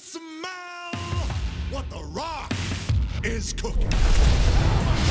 Smell what the rock is cooking.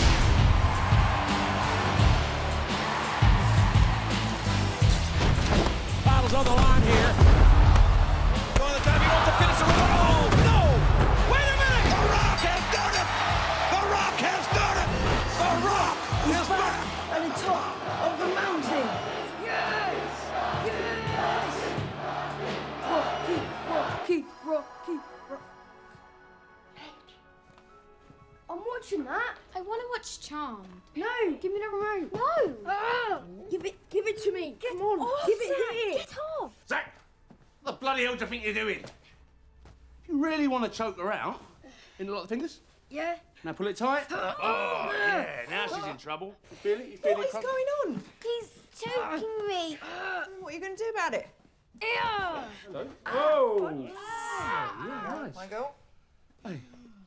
I want to watch Charmed. No, give me the remote. No! Ah, give it, give it to me. Come on, off, give it Zak, here. Get off! Zak, what the bloody hell do you think you're doing? If You really want to choke her out? In a lot of fingers? Yeah. Now pull it tight. Oh, oh yeah, now she's in trouble. You feel it? You feel What it? is going on? He's choking ah. me. Ah. What are you going to do about it? Ew! Oh! Ah. My girl? Hey,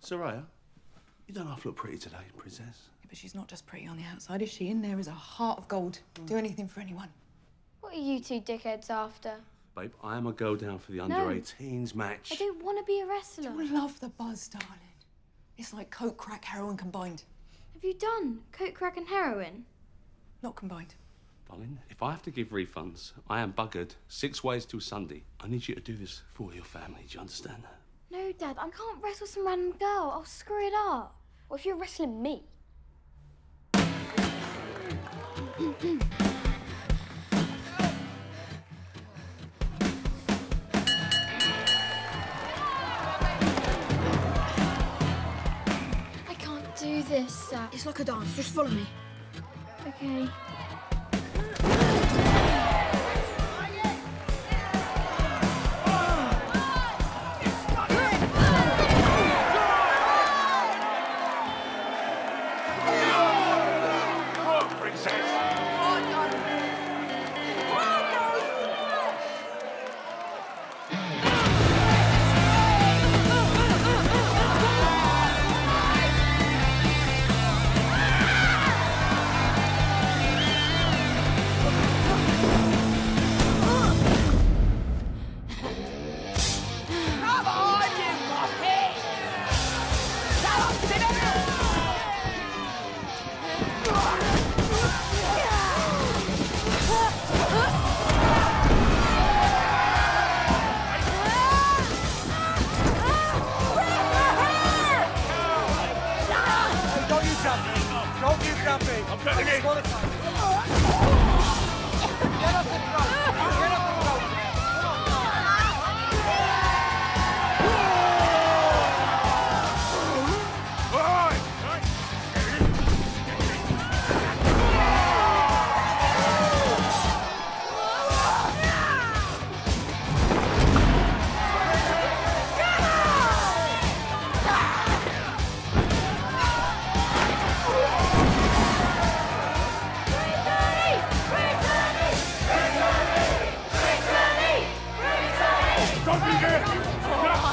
Saraya, you don't half look pretty today, princess. Yeah, but she's not just pretty on the outside, is she? In there is a heart of gold. Do anything for anyone. What are you two dickheads after? Babe, I am a go down for the under No. 18s match. I don't want to be a wrestler. I love the buzz, darling. It's like coke, crack, heroin combined. Have you done coke, crack, and heroin? Not combined. Darling, if I have to give refunds, I am buggered six ways till Sunday. I need you to do this for your family. Do you understand that? No, Dad, I can't wrestle some random girl. I'll screw it up. Or if you're wrestling me. I can't do this, Zak. It's like a dance. Just follow me. Okay. Oh,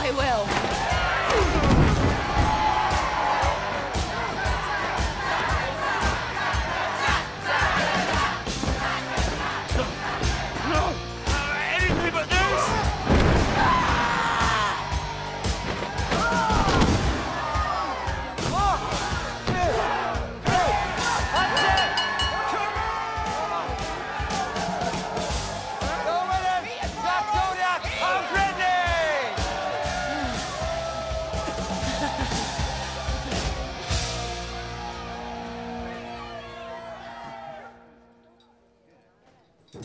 I will. Oh,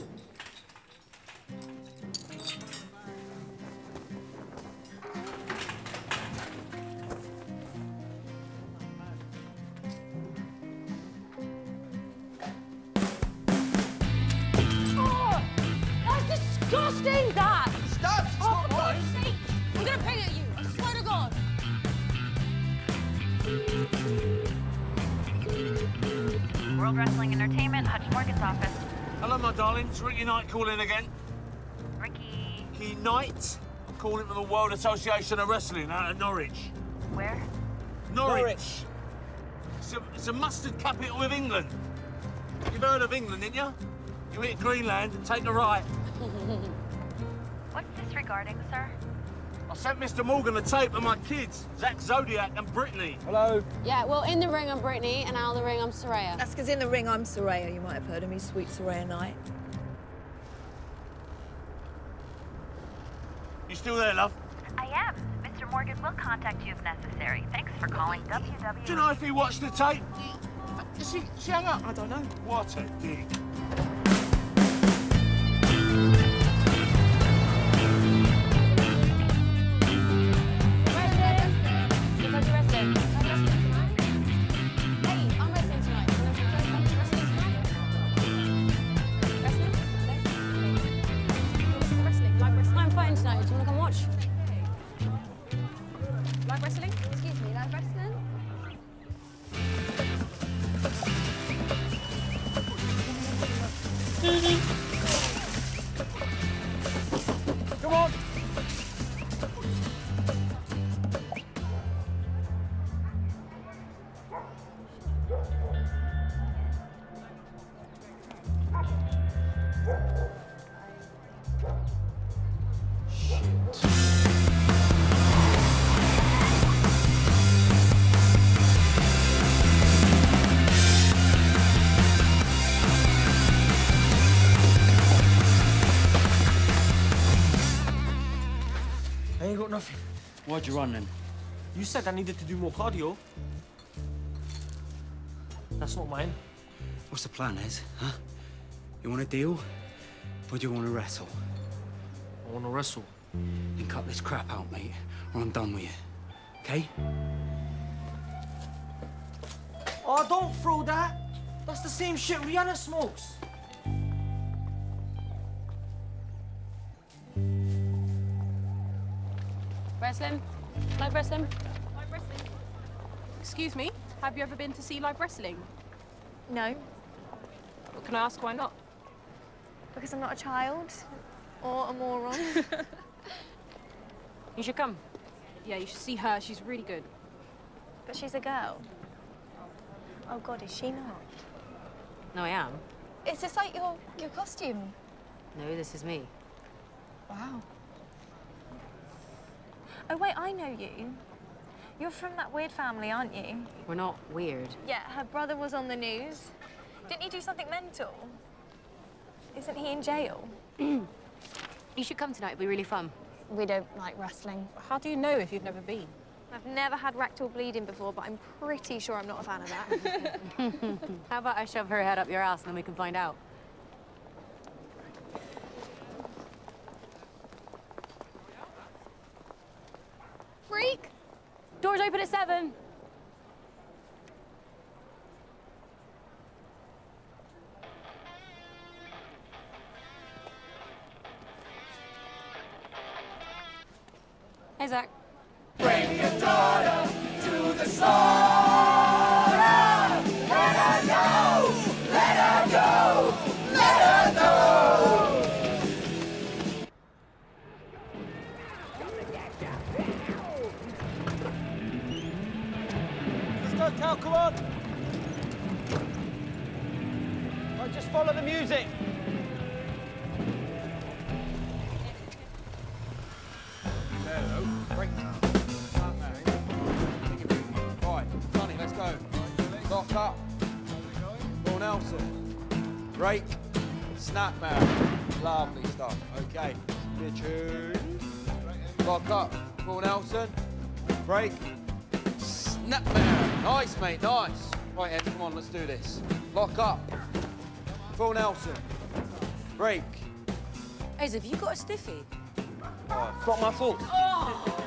disgusting that! Stop! Stop! Oh, gonna at you! I swear to God! World Wrestling Entertainment, Hutch Morgan's office. Hello, my darling. It's Ricky Knight calling again. Ricky, Ricky Knight? I'm calling from the World Association of Wrestling out of Norwich. where? Norwich. It's, a, it's a mustard capital of England. You've heard of England, didn't you? You hit Greenland and take a right. What's this regarding, sir? I sent Mr. Morgan a tape of my kids, Zak Zodiac and Brittany. Hello. Yeah, well, in the ring I'm Brittany, and out of the ring I'm Saraya. That's because in the ring I'm Saraya. You might have heard of me, sweet Saraya Knight. You still there, love? I am. Mr. Morgan will contact you if necessary. Thanks for calling WW. Do you know if he watched the tape? Is she, she hung up? I don't know. What a dick. Nothing. Why'd you run then? You said I needed to do more cardio. That's not mine. What's the plan, Ez? Huh? You want a deal? Or do you want to wrestle? I want to wrestle. Then cut this crap out, mate, or I'm done with you. Okay? Oh, don't throw that. That's the same shit Rihanna smokes. Wrestling? Live wrestling? Excuse me, have you ever been to see live wrestling? No, Well, can I ask why not? because I'm not a child or a moron. You should come. Yeah, you should see her. She's really good. but she's a girl. Oh God, is she not? No, I am. Is this like your your costume? No, this is me. Wow. Oh wait, I know you. You're from that weird family, aren't you? We're not weird. Yeah, her brother was on the news. Didn't he do something mental? Isn't he in jail? You should come tonight. It'll be really fun. We don't like wrestling. How do you know if you've never been? I've never had rectal bleeding before, but I'm pretty sure I'm not a fan of that. How about I shove her head up your ass and then we can find out? Hey, Zak. Break. Snapmare. Lovely stuff. Okay. Good tune. Lock up. Full Nelson. Break. Snap man. Nice, mate. Nice. Right, Ed, come on, let's do this. Lock up. Full Nelson. Break. Hey, have you got a stiffy? It's not my fault. Oh!